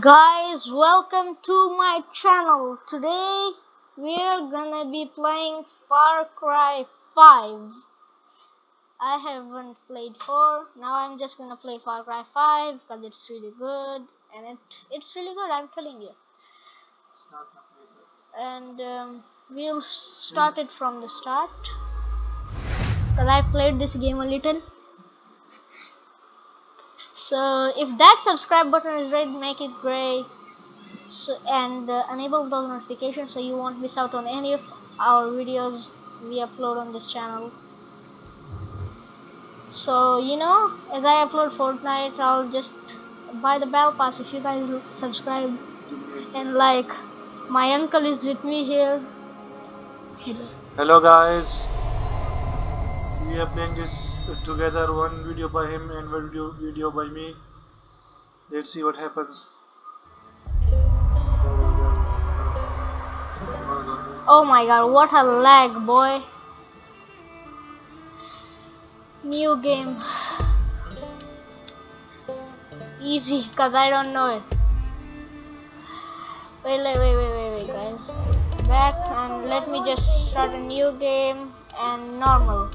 Guys, welcome to my channel. Today we're gonna be playing Far Cry 5. I haven't played 4. Now I'm just gonna play Far Cry 5 because it's really good and it it's really good. I'm telling you. And um, we'll start it from the start because I played this game a little. So if that subscribe button is red, make it gray. So and uh, enable those notifications so you won't miss out on any of our videos we upload on this channel. So you know, as I upload Fortnite, I'll just buy the battle pass if you guys subscribe and like. My uncle is with me here. Hello. Hello guys. We are playing this together. One video by him and one video video by me. Let's see what happens. Oh my god, what a lag, boy. New game. Easy, cause I don't know it. Wait, wait, wait, wait, wait, wait, guys. Back and let me just start a new game and normal.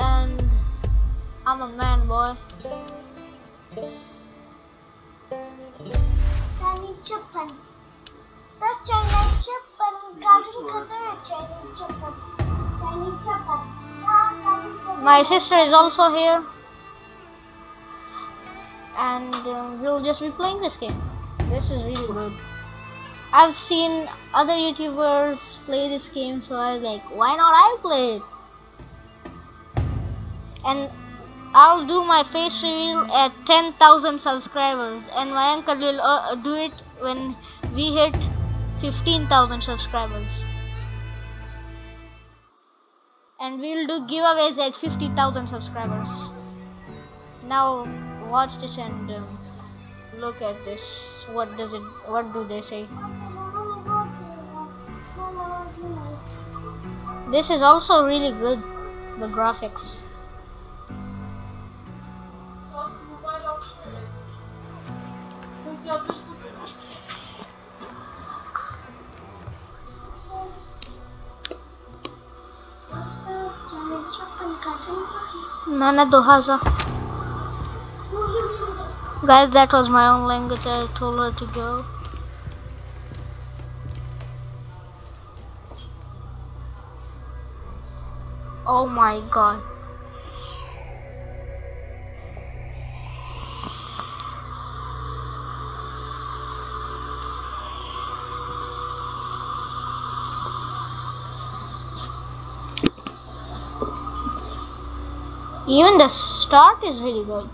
And I'm a man, boy. Chinese chicken. The Chinese chicken. Garden cutter. Chinese chicken. Chinese chicken. My sister is also here. And uh, we'll just be playing this game. This is really good. I've seen other YouTubers play this game, so I was like, why not I play it? And I'll do my face reveal at 10,000 subscribers, and my uncle will uh, do it when we hit 15,000 subscribers. And we'll do giveaways at 50,000 subscribers. Now, watch this and um, look at this. What does it? What do they say? This is also really good. The graphics. Guys, that was my own language. I told her to go. Oh my god. Even the start is really good.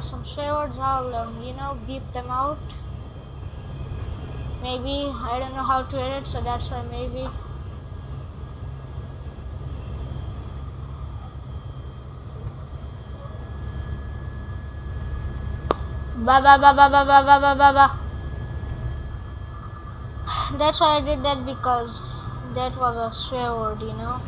Are some swear words. I'll, um, you know, beep them out. Maybe I don't know how to edit, so that's why maybe. Ba ba ba ba ba ba ba ba ba ba. That's why I did that because that was a swear word, you know.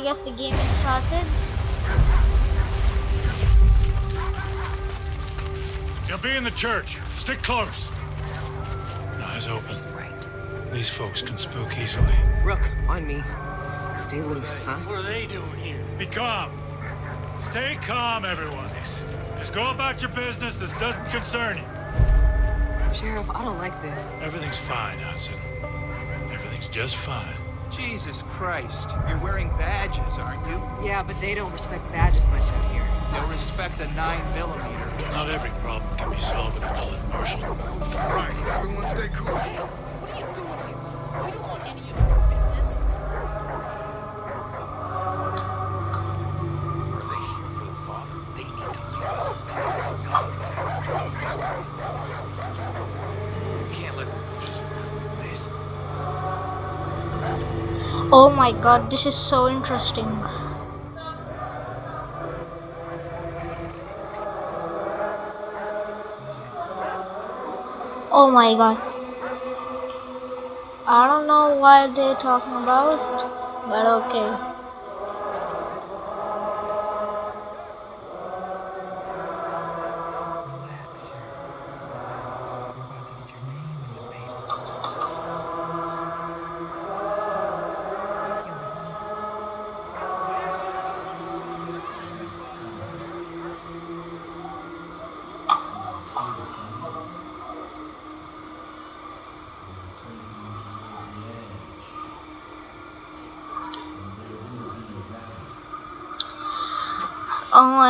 I guess the game is started. You'll be in the church. Stick close. Eyes open. Right. These folks can spook easily. Rook, on me. Stay loose, huh? What are they doing here? Be calm. Stay calm, everyone. Just go about your business. This doesn't concern you. Sheriff, I don't like this. Everything's fine, Hudson. Everything's just fine. Jesus Christ. You're wearing badges, aren't you? Yeah, but they don't respect badges much out here. They'll respect a 9 millimeter. Not every problem can be solved with a bullet, Marshal. Right, everyone stay cool. Oh my god, this is so interesting. Oh my god. I don't know why they're talking about, but okay.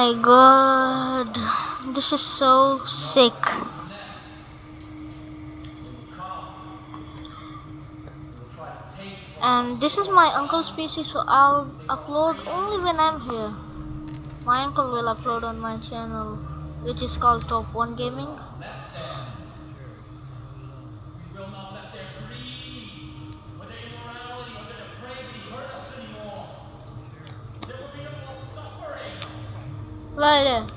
My god. This is so sick. And this is my uncle's PC, so I'll upload only when I'm here. My uncle will upload on my channel, which is called Top 1 Gaming. Right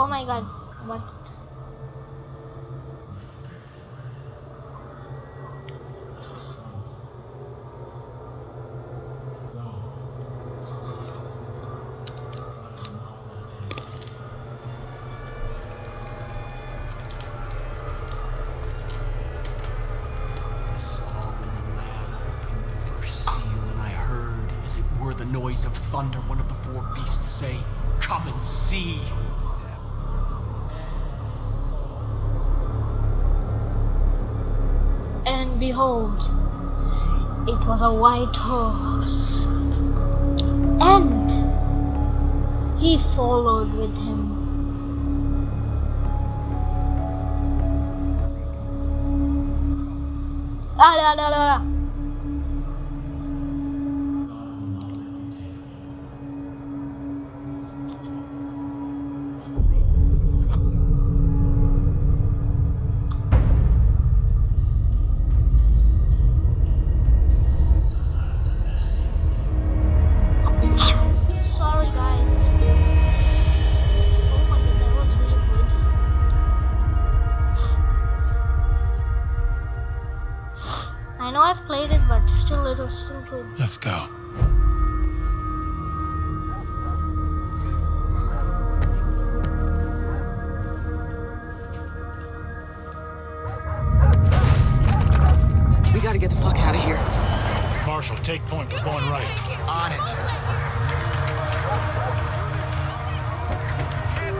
Oh my god. What? Horse. And he followed with him. Ah, la, la, la. I've played it, but still, it was still good. Let's go. We gotta get the fuck out of here. Marshal, take point. We're going right. On it.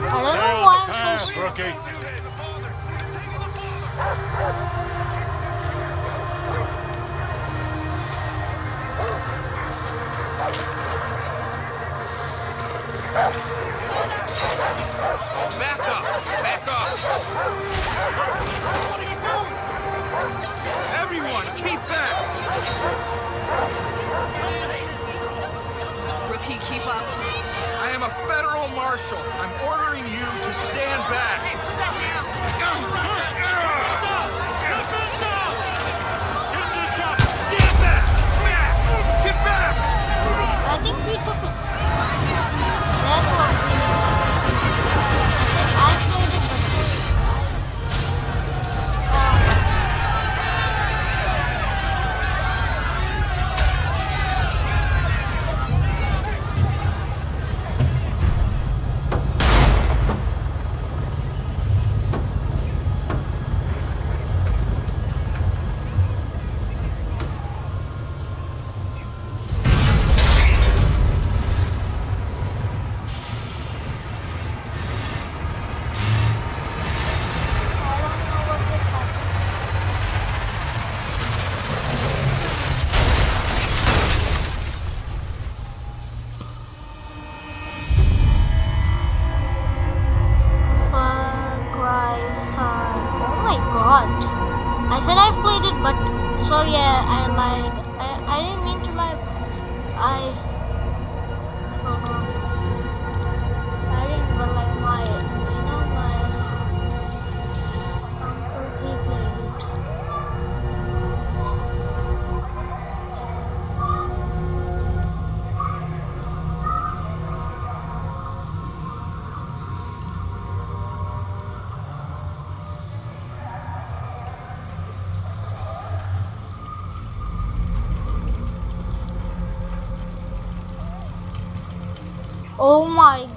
I don't Stay know on the path, rookie. Everyone, keep back! Rookie, keep up. I am a federal marshal. I'm ordering you to stand back. Hey, put that down. Get back! I think we took it. That's Oh my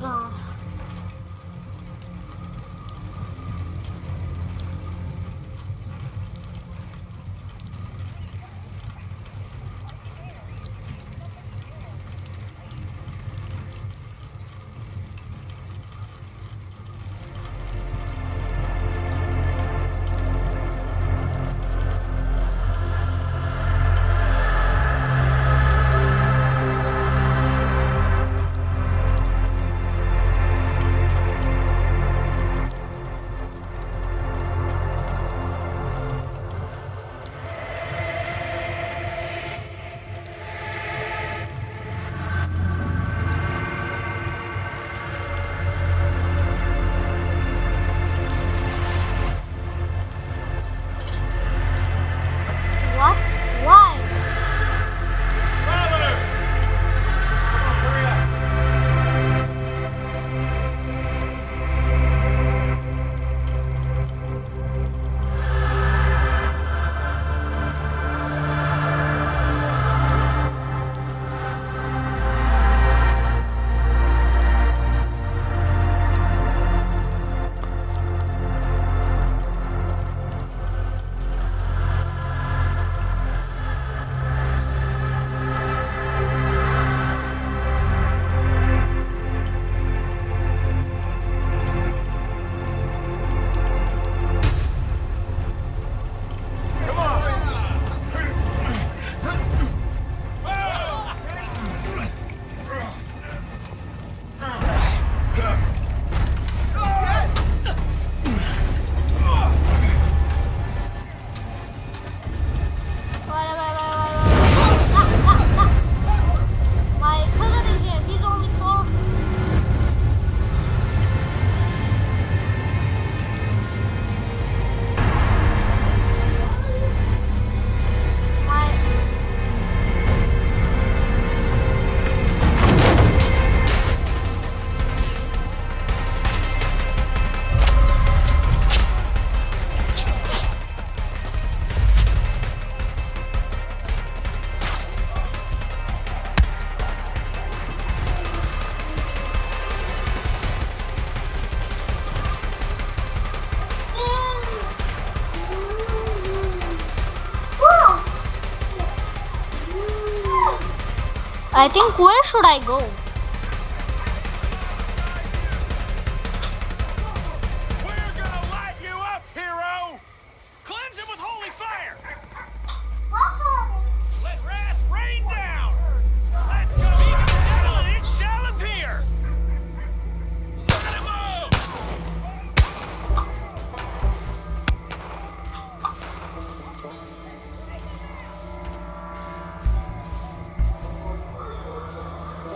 I think where should I go?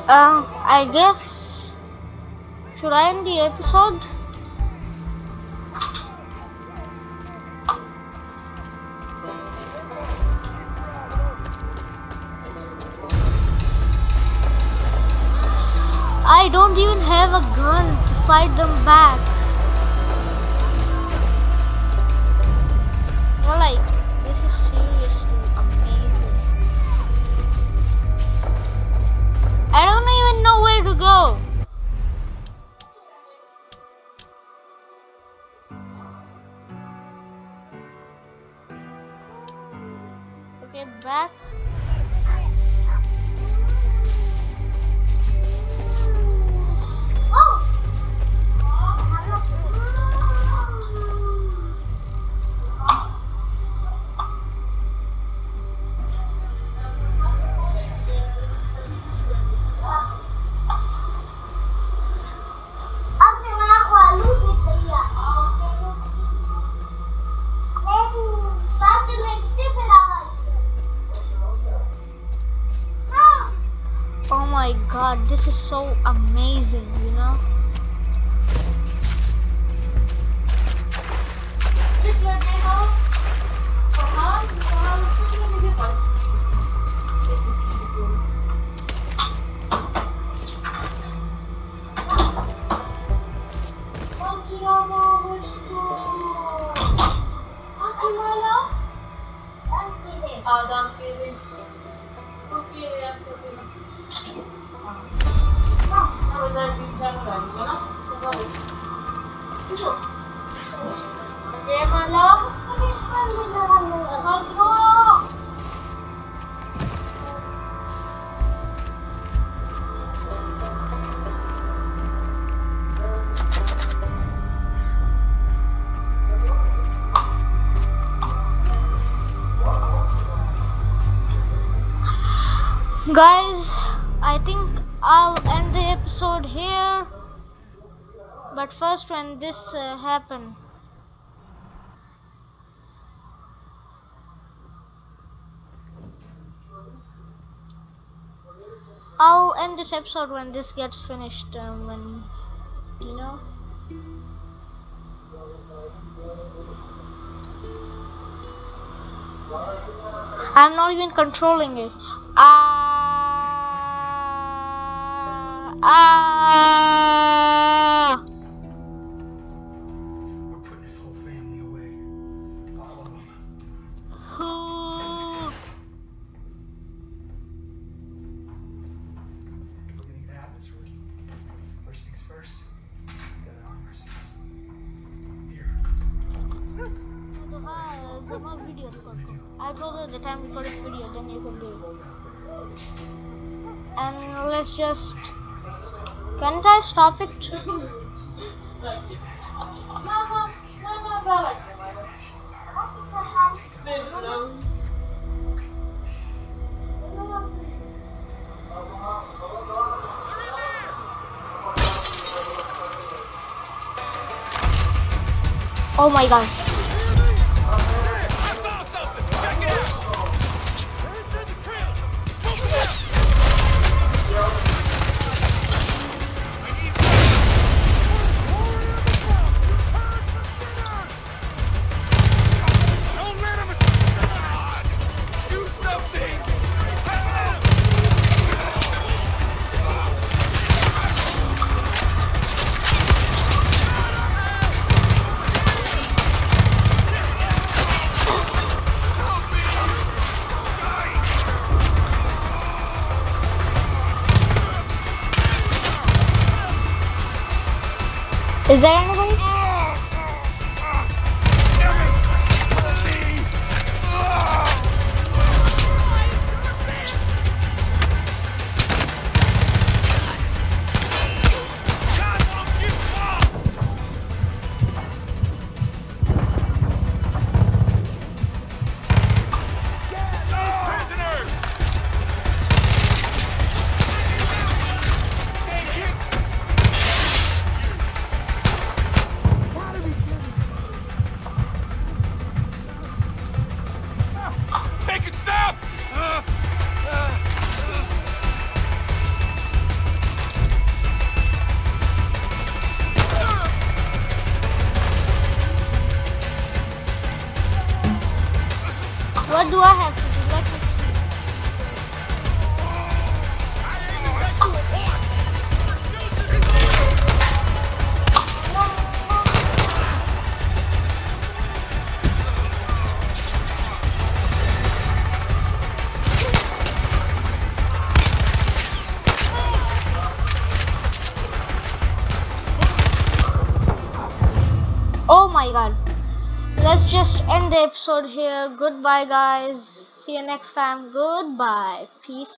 Uh, I guess Should I end the episode? Okay, back. So Guys, I think I'll end the episode here. But first, when this uh, happened, I'll end this episode when this gets finished. Um, when you know. I'm not even controlling it. Ah. Ah! We're putting his whole family away. All of them. We're gonna this, rookie. First things first. Gotta arm ourselves. Here. I'll go to the time recording video, then you can do it. And let's just can't I stop it oh my god is there anybody episode here. Goodbye, guys. See you next time. Goodbye. Peace.